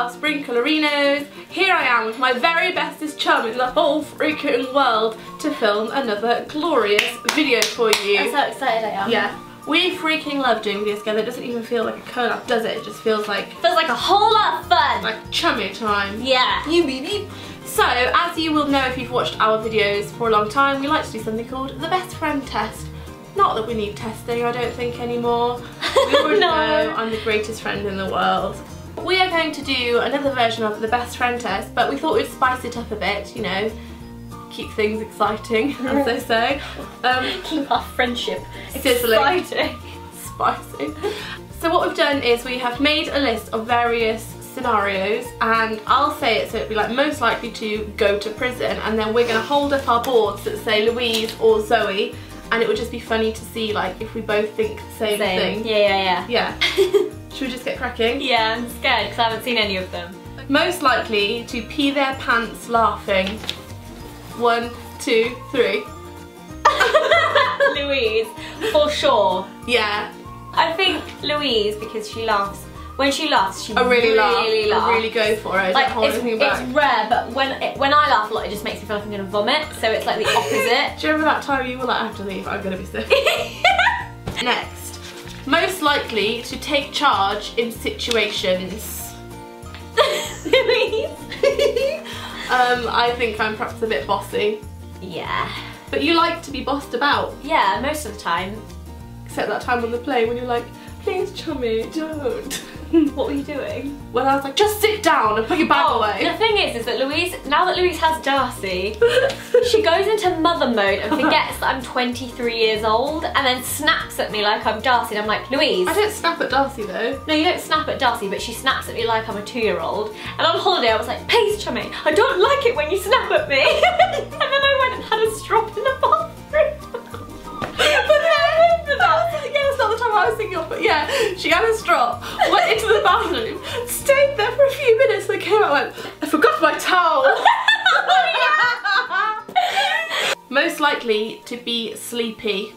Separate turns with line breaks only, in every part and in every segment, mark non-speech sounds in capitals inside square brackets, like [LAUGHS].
are Sprinklerinos. Here I am with my very bestest chum in the whole freaking world to film another glorious video for you.
I'm so excited I am.
Yeah. We freaking love doing videos together. It doesn't even feel like a collab, does it? It just feels like
Feels like a whole lot of fun.
like chummy time.
yeah.
You baby. So, as you will know if you've watched our videos for a long time, we like to do something called the best friend test. Not that we need testing, I don't think anymore. [LAUGHS] We already
No.
know I'm the greatest friend in the world. We are going to do another version of the best friend test, but we thought we'd spice it up a bit, you know, keep things exciting, [LAUGHS] as they say. Um, [LAUGHS]
Keep our friendship
Sizzling.
exciting. [LAUGHS]
spicy. So what we've done is we have made a list of various scenarios and I'll say it so it'd be like most likely to go to prison and then we're going to hold up our boards that say Louise or Zoe and it would just be funny to see like if we both think the same,
Same.
thing.
Yeah, yeah,
Yeah. Should we just get cracking?
yeah. I'm scared because I haven't seen any of them.
Most likely to pee their pants laughing. One, two, three. [LAUGHS]
Louise, for sure.
Yeah,
I think Louise because she laughs. When she laughs, she
I really, laugh.
really
I really go for it.
Like it's, it's rare, but when it, when I laugh a lot, it just makes me feel like I'm gonna vomit. So it's like the [LAUGHS] opposite.
Do you remember that time you were like, I have to leave, I'm gonna be sick? [LAUGHS] Next, most likely to take charge in situations. [LAUGHS] Um, I think I'm perhaps a bit bossy.
Yeah.
But you like to be bossed about.
Yeah, most of the time.
Except that time on the plane when you're like, please chummy, don't. [LAUGHS]
What were you doing?
when I was like, just sit down and put your bag
The
away.
The thing is, is that Louise, now that Louise has Darcy, [LAUGHS] she goes into mother mode and forgets that I'm 23 years old and then snaps at me like I'm Darcy and I'm like, Louise.
I don't snap at Darcy though.
No, you don't snap at Darcy, but she snaps at me like I'm a two-year-old. And on holiday I was like, please, Chummy, I don't like it when you snap at me. [LAUGHS]
yeah, she had a straw, went into the bathroom, stayed there for a few minutes, then came out and went, I forgot my towel. [LAUGHS] Most likely to be sleepy.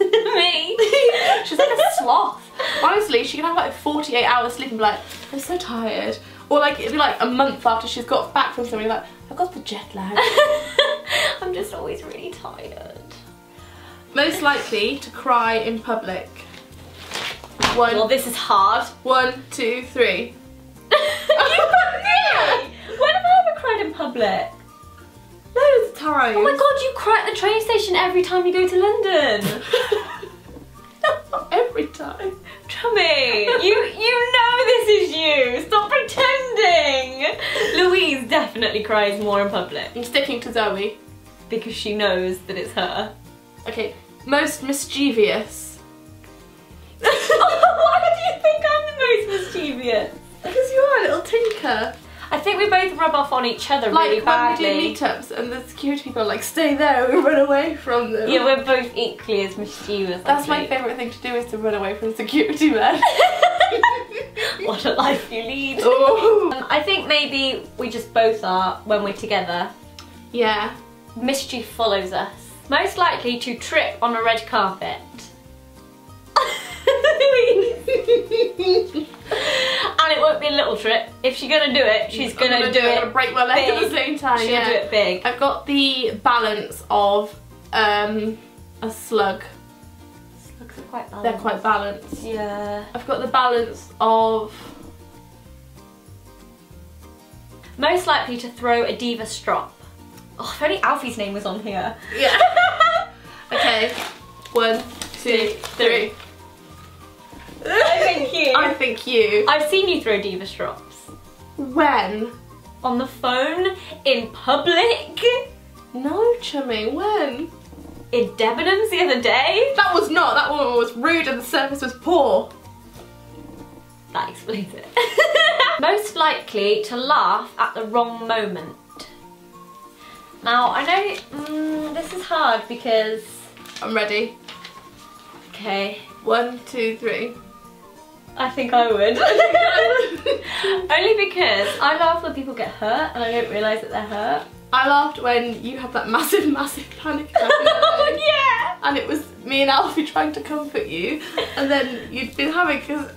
[LAUGHS]
me. [LAUGHS]
She's like a sloth. Honestly, she can have like 48 hours sleep and be like, I'm so tired. Or like, it'd be like a month after she's got back from something like, I've got the jet lag.
I'm just always really tired.
Most likely to cry in public. One,
Well, this is hard.
one, two, three.
you me! When have I ever cried in public?
Loads of times.
Oh my god, you cry at the train station every time you go to London. [LAUGHS]
Every time.
Chummy, you you know this is you. Stop pretending. Louise definitely cries more in public
I'm sticking to Zoe.
because she knows that it's her.
Okay, most mischievous. Because you are a little tinker.
I think we both rub off on each other
Like
really badly.
when we do meetups and the security people are like, stay there and we run away from them.
yeah, we're both equally as mischievous.
That's my favourite thing to do is to run away from security men. [LAUGHS] [LAUGHS]
What a life you lead.
oh.
Um, I think maybe we just both are when we're together.
Yeah.
Mischief follows us. Most likely to trip on a red carpet. [LAUGHS] and it won't be a little trip. If she's gonna do it, she's
I'm
gonna, do
I'm
it.
gonna break my leg at the same time.
She'll
yeah.
do it big.
I've got the balance of um, a slug.
Slugs are quite balanced.
They're quite balanced.
Yeah.
I've got the balance of
Most likely to throw a diva strop. Oh, if only Alfie's name was on here.
yeah. [LAUGHS] okay, one, two, three.
I think you.
I think you.
I've seen you throw diva strops.
When?
On the phone, in public,
No, chummy. When?
in Debenhams the other day.
That was not. That woman was rude and the service was poor.
That explains it. [LAUGHS] Most likely to laugh at the wrong moment. Now, I know mm, this is hard because,
I'm ready.
okay,
One, two, three.
I think I would. [LAUGHS] Only because I laugh when people get hurt and I don't realise that they're hurt.
I laughed when you had that massive, massive panic attack. [LAUGHS]
yeah!
and it was me and Alfie trying to comfort you, and then you'd been having because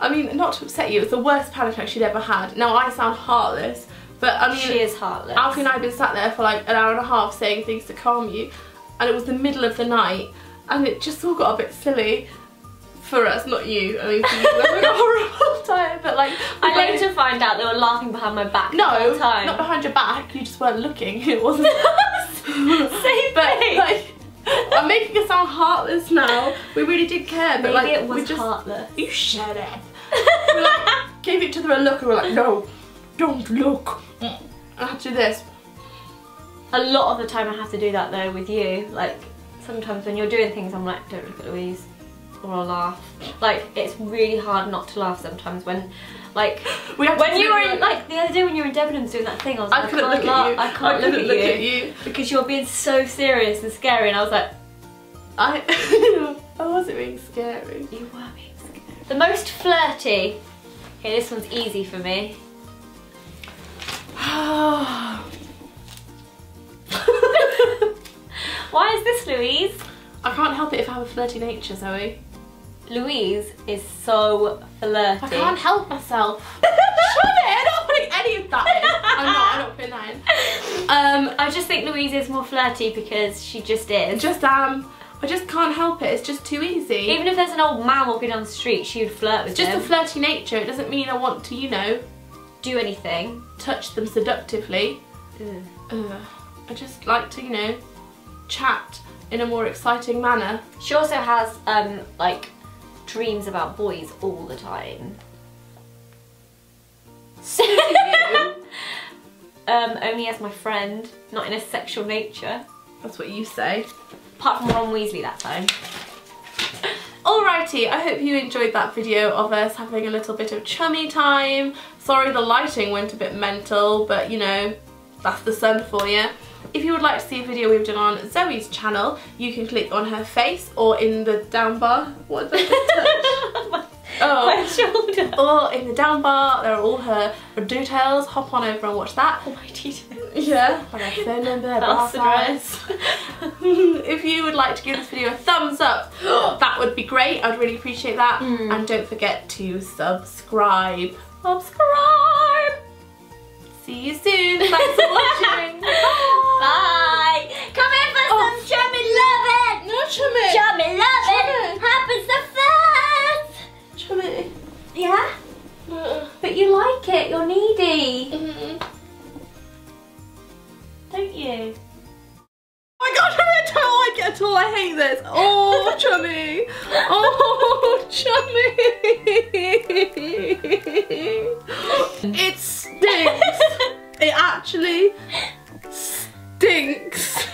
I mean, not to upset you, it was the worst panic attack she'd ever had. Now I sound heartless, but I mean,
She is heartless.
Alfie and I have been sat there for like an hour and a half saying things to calm you, and it was the middle of the night, and it just all got a bit silly. For us, not you. I mean, for you, we're having a horrible [LAUGHS] time, but like,
I
both-
later find out they were laughing behind my back the
no, not behind your back. You just weren't looking. [LAUGHS] It [LAUGHS] wasn't.
Same
but
thing.
like, I'm making it sound heartless now. We really did care, but
Maybe
like,
it was
we just.
heartless.
You shut up. we like gave each other a look and we're like, no, don't look. I had to do this.
A lot of the time I have to do that though with you. Like sometimes when you're doing things I'm like, don't look at Louise or I'll laugh. Like it's really hard not to laugh sometimes when like [LAUGHS] when you were in like the other day when you were in Debenhams doing that thing I was like, I
couldn't
can't
look at you.
I can't
I
look, at,
look
you
at you.
because you're being so serious and scary and I was like
I, [LAUGHS] I wasn't being scary.
you were being scary. The most flirty. Okay, this one's easy for me. [SIGHS] [LAUGHS] Why is this Louise?
I can't help it if I have a flirty nature, Zoe.
Louise is so flirty.
I can't help myself. [LAUGHS] Shut it! I'm not putting any of that in. I'm not. I'm not putting that in. Um,
I just think Louise is more flirty because she just is.
just um, I just can't help it. It's just too easy.
Even if there's an old man walking down the street, she would flirt with
It's just
him.
a flirty nature. It doesn't mean I want to, you know,
do anything.
touch them seductively. Ugh. I just like to, you know, chat in a more exciting manner.
She also has um like dreams about boys all the time.
So do you. [LAUGHS]
Um, only as my friend, not in a sexual nature.
That's what you say.
Apart from Ron Weasley that time. [LAUGHS]
Alrighty, I hope you enjoyed that video of us having a little bit of chummy time. Sorry the lighting went a bit mental, but you know, that's the sun for you. If you would like to see a video we've done on Zoe's channel, you can click on her face or in the down bar. What
my, [LAUGHS] [LAUGHS]
Oh.
my shoulder.
Or in the down bar, there are all her details. Hop on over and watch that.
Oh my details.
Yeah, phone number,
House
bar [LAUGHS] if you would like to give this video a thumbs up, [GASPS] that would be great. I'd really appreciate that.
Mm.
And don't forget to subscribe.
Subscribe.
See you soon. Thanks for watching.
Bye. Come in for
Oh.
some chummy loving.
No, chummy.
Chummy
Chummy.
loving happens so fast.
Chummy.
Yeah,
Uh,
but you like it. You're needy,
mm.
don't you?
Oh my god, I don't like it at all. I hate this. Oh, chummy. [LAUGHS] Oh, chummy. [LAUGHS] it stinks. It actually stinks.